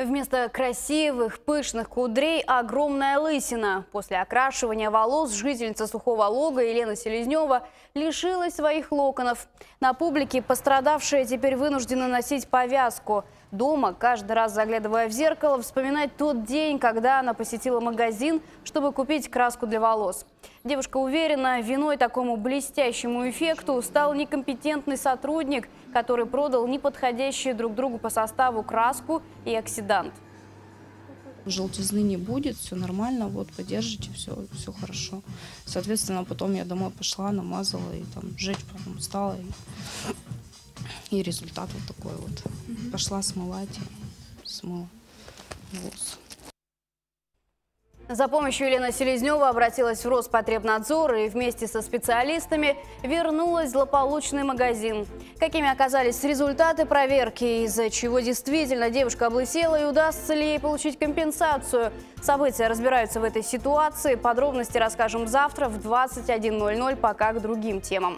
Вместо красивых, пышных кудрей огромная лысина. После окрашивания волос жительница Сухого Лога Елена Селезнева лишилась своих локонов. На публике пострадавшая теперь вынуждена носить повязку. Дома, каждый раз заглядывая в зеркало, вспоминать тот день, когда она посетила магазин, чтобы купить краску для волос. Девушка уверена, виной такому блестящему эффекту стал некомпетентный сотрудник, который продал неподходящие друг другу по составу краску и оксидант. Желтизны не будет, все нормально, вот поддержите, все, все хорошо. Соответственно, потом я домой пошла, намазала и там жечь потом стала. И, и результат вот такой вот. Пошла смывать смыла волосы. За помощью Елена Селезнева обратилась в Роспотребнадзор и вместе со специалистами вернулась в злополучный магазин. Какими оказались результаты проверки, из-за чего действительно девушка облысела и удастся ли ей получить компенсацию? События разбираются в этой ситуации. Подробности расскажем завтра в 21.00, пока к другим темам.